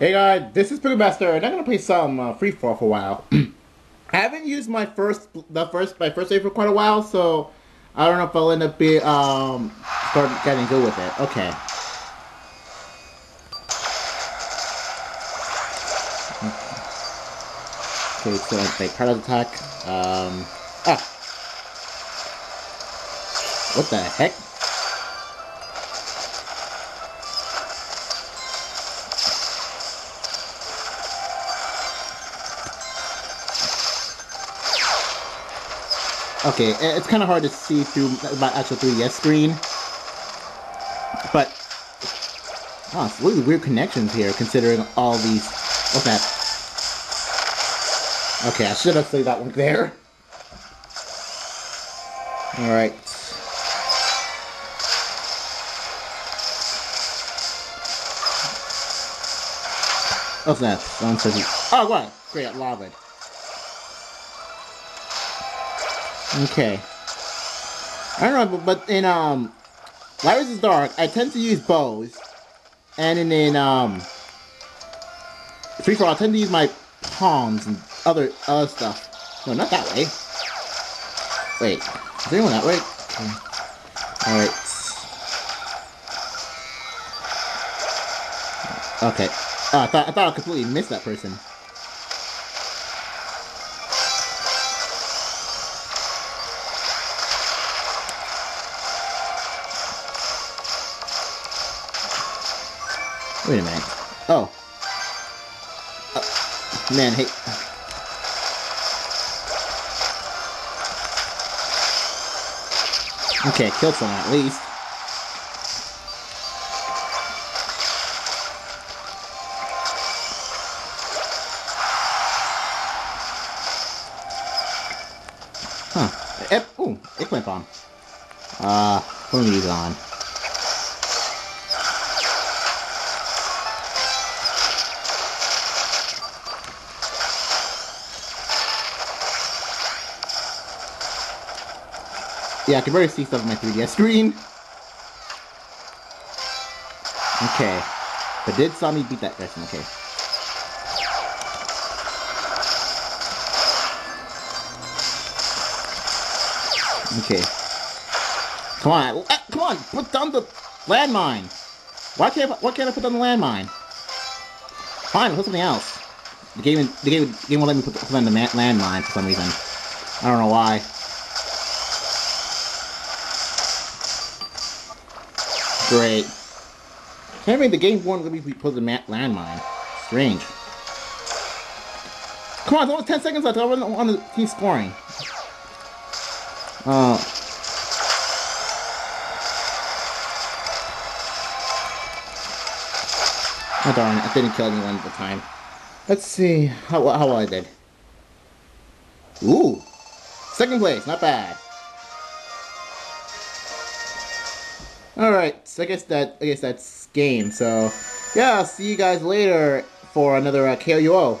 Hey guys, this is Master, and I'm gonna play some uh, Free For All for a while. I haven't used my first, the first, my first save for quite a while, so I don't know if I'll end up be um start getting good with it. Okay. Okay, so like paralysis attack. Um, ah. What the heck? Okay, eh, it's kind of hard to see through my actual 3DS screen. But, oh, it's really weird connections here, considering all these... What's that? Okay, I should have saved that one there. Alright. Oh, What's that? Someone. Oh, what? Great, lava. Okay. I don't know, but in um, Light is Dark, I tend to use bows, and in, in um, Free For All, I tend to use my palms and other other stuff. No, not that way. Wait, is anyone that way? Okay. All right. Okay. Oh, I thought I thought I completely missed that person. Wait a minute. Oh. Uh, man, hey. Okay, killed someone at least. Huh. Ep ooh, eggplant bomb. Uh, put these on. Yeah, I can barely see stuff on my 3DS screen. Okay. But did saw me beat that person, okay. Okay. Come on, uh, come on, put down the landmine. Why can't why can't I put down the landmine? Fine, put something else. The game the game the game won't let me put, put down the landmine for some reason. I don't know why. Great. Apparently the game won't let me put the landmine. Strange. Come on, only 10 seconds left. I wasn't on the keep scoring. Uh. Oh darn I didn't kill anyone at the time. Let's see how, how well I did. Ooh! Second place, not bad. Alright, so I guess that I guess that's game. So yeah, I'll see you guys later for another uh, KOUO.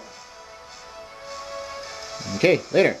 Okay, later.